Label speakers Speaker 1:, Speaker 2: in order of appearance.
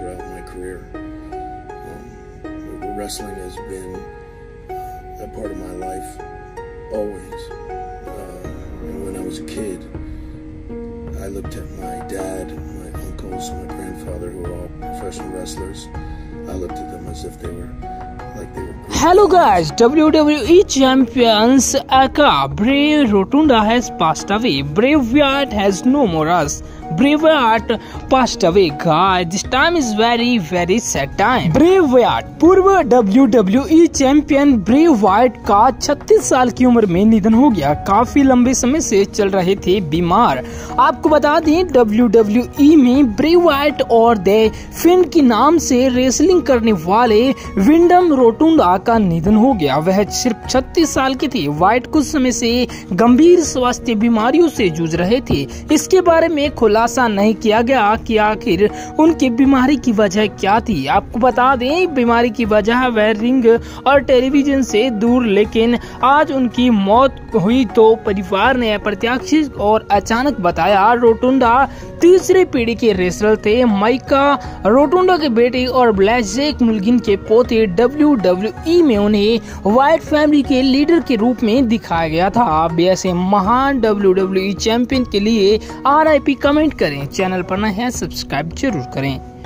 Speaker 1: throughout my career. Um, wrestling has been uh, a part of my life always. Uh, and when I was a kid, I looked at my dad, my uncles, my grandfather, who were all professional wrestlers. I looked at them as if they were
Speaker 2: hello guys W champions aka Bray Rotunda has passed away Bray Wyatt has no more us Bray passed away guys this time is very very sad time Bray Wyatt पूर्व WWE champion ब्रे वियट का 36 साल की उम्र में निधन हो गया। काफ़ी लंबे समय से चल रहे थे बीमार। आपको बता दें WWE में ब्रे वियट और द फिन के नाम से रेसलिंग करने वाले विंडम रो रोटुंडा का निधन हो गया। वह सिर्फ़ 36 साल के थे। व्हाइट कुछ समय से गंभीर स्वास्थ्य बीमारियों से जूझ रहे थे। इसके बारे में खुलासा नहीं किया गया कि आखिर उनकी बीमारी की वजह क्या थी। आपको बता दें, बीमारी की वजह वह रिंग और टेलीविज़न से दूर, लेकिन आज उनकी मौत हुई तो परिवार ने अप्रत्याशित और अचानक बताया, रोटुंडा तीसरी पीढ़ी के रेसलर थे। माइका रोटुंडा के बेटे और ब्लैक मुल्गिन के पोते डब्ल्यू में उन्हें व्हाइट फैमिली के लीडर के रूप में दिखाया गया था। ऐसे महान डब्ल्यू डब्ल्यू चैंपियन के लिए आर कमेंट करें। चैनल पर न है सब्सक्राइब ज़रूर करें।